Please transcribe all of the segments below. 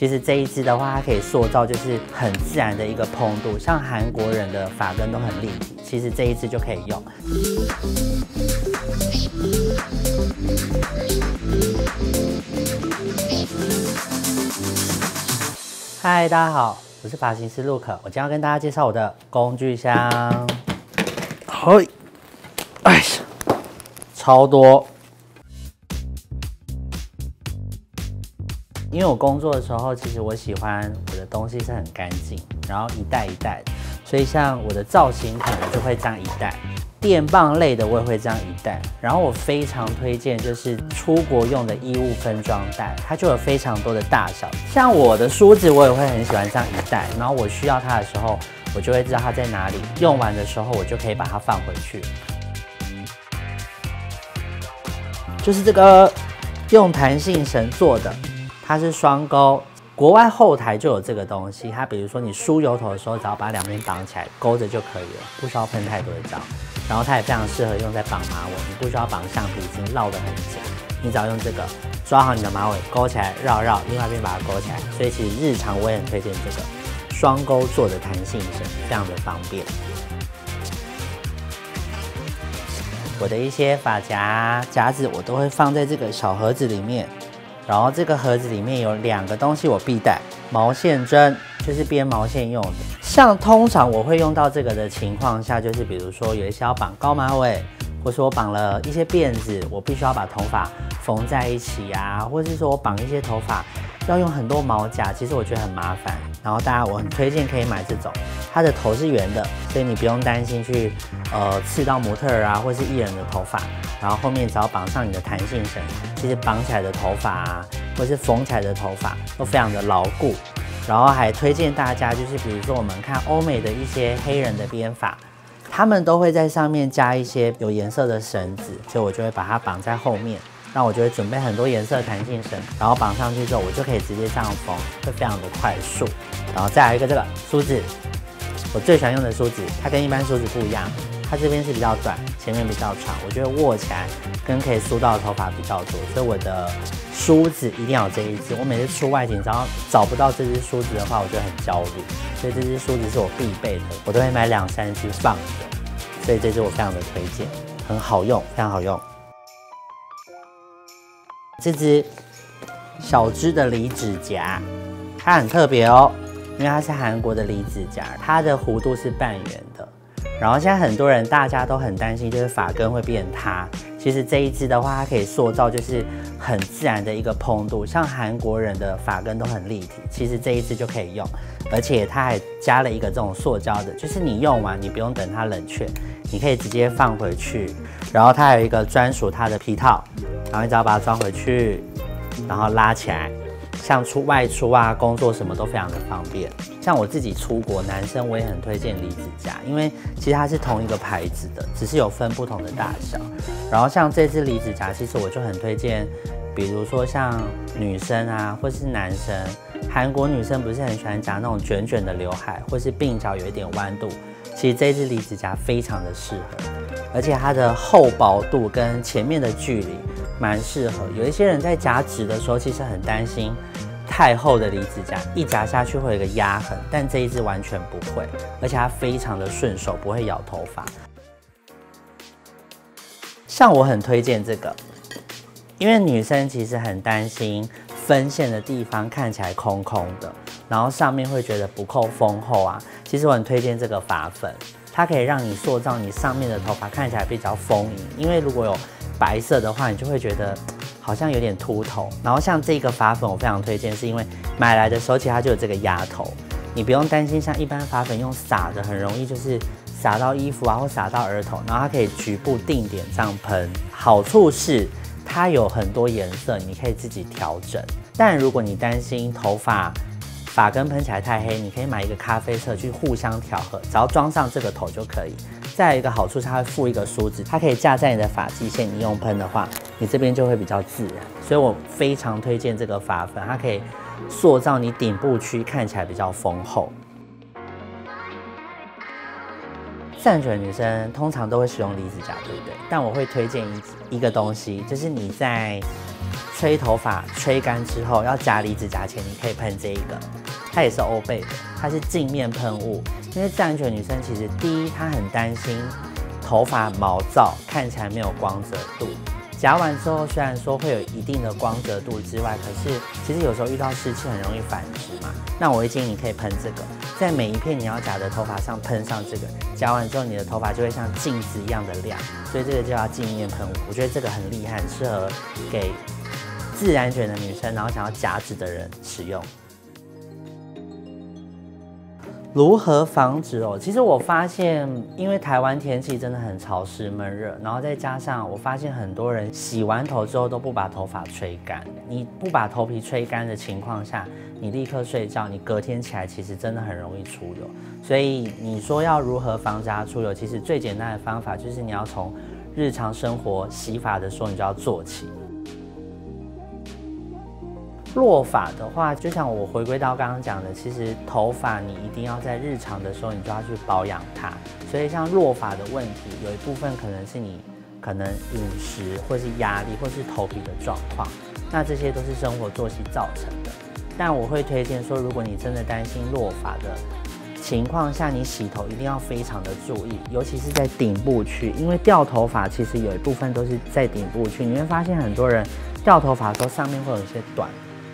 其实这一支的话，它可以塑造就是很自然的一个蓬度，像韩国人的发根都很立体，其实这一支就可以用。嗨，大家好，我是发型师 Look，我将要跟大家介绍我的工具箱。嘿，哎呀，超多。因为我工作的时候，其实我喜欢我的东西是很干净，然后一袋一袋，所以像我的造型可能就会这样一袋。电棒类的我也会这样一袋，然后我非常推荐就是出国用的衣物分装袋，它就有非常多的大小。像我的梳子，我也会很喜欢这样一袋，然后我需要它的时候，我就会知道它在哪里，用完的时候我就可以把它放回去。就是这个用弹性绳做的，它是双钩。国外后台就有这个东西，它比如说你梳油头的时候，只要把两边绑起来，勾着就可以了，不需要喷太多的胶。然后它也非常适合用在绑马尾，你不需要绑橡皮筋绕得很紧，你只要用这个抓好你的马尾，勾起来绕绕，另外一边把它勾起来。所以其实日常我也很推荐这个双钩做的弹性绳，非常的方便。我的一些发夹夹子我都会放在这个小盒子里面。然后这个盒子里面有两个东西我必带，毛线针就是编毛线用的。像通常我会用到这个的情况下，就是比如说有一些要绑高马尾，或是我绑了一些辫子，我必须要把头发缝在一起啊，或者是说我绑一些头发要用很多毛夹，其实我觉得很麻烦。然后大家我很推荐可以买这种，它的头是圆的，所以你不用担心去呃刺到模特儿啊或是艺人的头发。然后后面只要绑上你的弹性绳，其实绑起来的头发啊，或是缝起来的头发都非常的牢固。然后还推荐大家，就是比如说我们看欧美的一些黑人的编法，他们都会在上面加一些有颜色的绳子，所以我就会把它绑在后面。那我就会准备很多颜色弹性绳，然后绑上去之后，我就可以直接这样缝，会非常的快速。然后再来一个这个梳子，我最喜欢用的梳子，它跟一般梳子不一样。它这边是比较短，前面比较长，我觉得握起来跟可以梳到的头发比较多，所以我的梳子一定要这一支。我每次出外景，只要找不到这支梳子的话，我就很焦虑。所以这支梳子是我必备的，我都会买两三支放着。所以这支我非常的推荐，很好用，非常好用。这支小支的离指夹，它很特别哦，因为它是韩国的离子夹，它的弧度是半圆的。然后现在很多人大家都很担心，就是发根会变塌。其实这一支的话，它可以塑造就是很自然的一个蓬度，像韩国人的发根都很立体。其实这一支就可以用，而且它还加了一个这种塑胶的，就是你用完你不用等它冷却，你可以直接放回去。然后它有一个专属它的皮套，然后你只要把它装回去，然后拉起来。像出外出啊，工作什么都非常的方便。像我自己出国，男生我也很推荐离子夹，因为其实它是同一个牌子的，只是有分不同的大小。然后像这支离子夹，其实我就很推荐，比如说像女生啊，或是男生，韩国女生不是很喜欢夹那种卷卷的刘海，或是鬓角有一点弯度，其实这支离子夹非常的适合，而且它的厚薄度跟前面的距离。蛮适合，有一些人在夹纸的时候，其实很担心太厚的离子夹，一夹下去会有一个压痕，但这一支完全不会，而且它非常的顺手，不会咬头发。像我很推荐这个，因为女生其实很担心分线的地方看起来空空的，然后上面会觉得不够丰厚啊。其实我很推荐这个发粉，它可以让你塑造你上面的头发看起来比较丰盈，因为如果有白色的话，你就会觉得好像有点秃头。然后像这个发粉，我非常推荐，是因为买来的时候其实它就有这个压头，你不用担心像一般发粉用撒的，很容易就是撒到衣服啊，或撒到额头。然后它可以局部定点这样喷，好处是它有很多颜色，你可以自己调整。但如果你担心头发，发根喷起来太黑，你可以买一个咖啡色去互相调和，只要装上这个头就可以。再一个好处是它会附一个梳子，它可以架在你的发际线，你用喷的话，你这边就会比较自然。所以我非常推荐这个发粉，它可以塑造你顶部区看起来比较丰厚。散卷女生通常都会使用离子夹，对不对？但我会推荐一一个东西，就是你在。吹头发吹干之后要夹离子夹前，你可以喷这一个，它也是欧贝的，它是镜面喷雾。因为自然卷女生其实第一她很担心头发毛躁，看起来没有光泽度。夹完之后，虽然说会有一定的光泽度之外，可是其实有时候遇到湿气很容易反直嘛。那我会建议你可以喷这个，在每一片你要夹的头发上喷上这个，夹完之后你的头发就会像镜子一样的亮。所以这个就叫镜面喷雾，我觉得这个很厉害，适合给自然卷的女生，然后想要夹直的人使用。如何防止哦？其实我发现，因为台湾天气真的很潮湿闷热，然后再加上我发现很多人洗完头之后都不把头发吹干。你不把头皮吹干的情况下，你立刻睡觉，你隔天起来其实真的很容易出油。所以你说要如何防止出油？其实最简单的方法就是你要从日常生活洗发的时候你就要做起。落发的话，就像我回归到刚刚讲的，其实头发你一定要在日常的时候，你就要去保养它。所以像落发的问题，有一部分可能是你可能饮食，或是压力，或是头皮的状况，那这些都是生活作息造成的。但我会推荐说，如果你真的担心落发的情况下，你洗头一定要非常的注意，尤其是在顶部区，因为掉头发其实有一部分都是在顶部区。你会发现很多人掉头发的时候，上面会有一些短。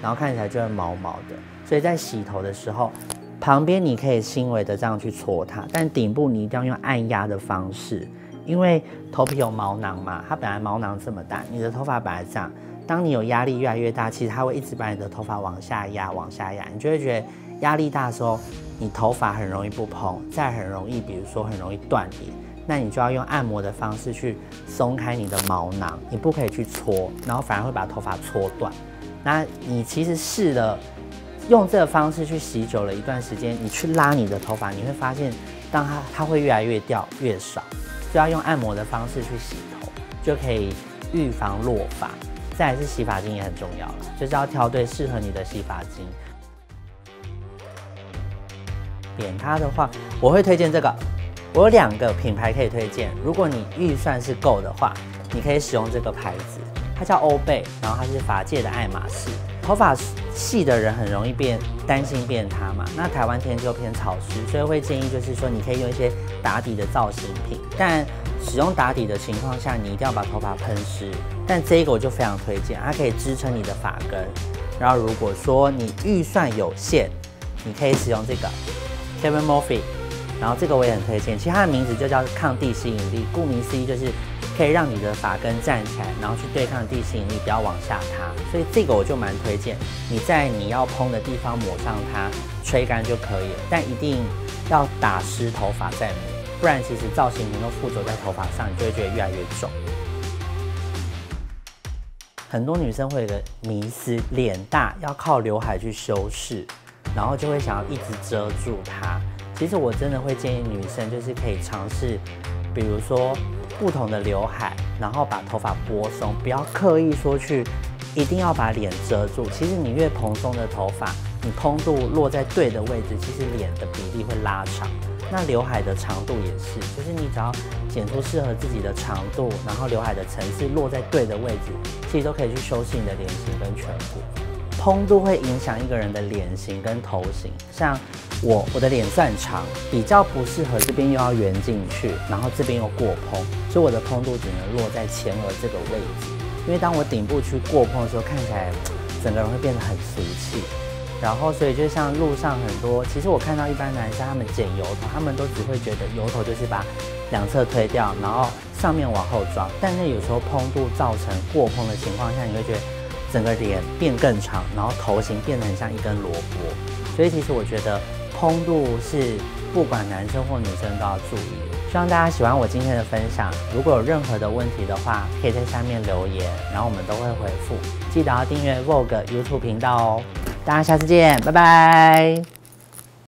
然后看起来就会毛毛的，所以在洗头的时候，旁边你可以轻微的这样去搓它，但顶部你一定要用按压的方式，因为头皮有毛囊嘛，它本来毛囊这么大，你的头发本来这样，当你有压力越来越大，其实它会一直把你的头发往下压，往下压，你就会觉得压力大的时候，你头发很容易不蓬，再很容易，比如说很容易断裂，那你就要用按摩的方式去松开你的毛囊，你不可以去搓，然后反而会把头发搓断。那你其实试了用这个方式去洗久了一段时间，你去拉你的头发，你会发现，当它它会越来越掉越少，就要用按摩的方式去洗头，就可以预防落发。再来是洗发精也很重要，就是要挑对适合你的洗发精。点它的话，我会推荐这个，我有两个品牌可以推荐。如果你预算是够的话，你可以使用这个牌子。它叫欧贝，然后它是法界的爱马仕。头发细的人很容易变担心变塌嘛，那台湾天气又偏潮湿，所以会建议就是说你可以用一些打底的造型品。但使用打底的情况下，你一定要把头发喷湿。但这个我就非常推荐，它可以支撑你的发根。然后如果说你预算有限，你可以使用这个 Kevin Murphy，然后这个我也很推荐。其实它的名字就叫抗地吸引力，顾名思义就是。可以让你的发根站起来，然后去对抗地心引力，不要往下塌。所以这个我就蛮推荐你在你要蓬的地方抹上它，吹干就可以了。但一定要打湿头发再抹，不然其实造型品都附着在头发上，你就会觉得越来越重。很多女生会有个迷思，脸大要靠刘海去修饰，然后就会想要一直遮住它。其实我真的会建议女生就是可以尝试，比如说。不同的刘海，然后把头发拨松，不要刻意说去一定要把脸遮住。其实你越蓬松的头发，你蓬度落在对的位置，其实脸的比例会拉长。那刘海的长度也是，就是你只要剪出适合自己的长度，然后刘海的层次落在对的位置，其实都可以去修饰你的脸型跟颧骨。蓬度会影响一个人的脸型跟头型，像我，我的脸算长，比较不适合这边又要圆进去，然后这边又过蓬，所以我的蓬度只能落在前额这个位置。因为当我顶部去过蓬的时候，看起来整个人会变得很俗气。然后，所以就像路上很多，其实我看到一般男生他们剪油头，他们都只会觉得油头就是把两侧推掉，然后上面往后装。但是有时候蓬度造成过蓬的情况下，你会觉得。整个脸变更长，然后头型变得很像一根萝卜，所以其实我觉得蓬度是不管男生或女生都要注意。希望大家喜欢我今天的分享，如果有任何的问题的话，可以在下面留言，然后我们都会回复。记得要订阅 Vogue YouTube 频道哦。大家下次见，拜拜。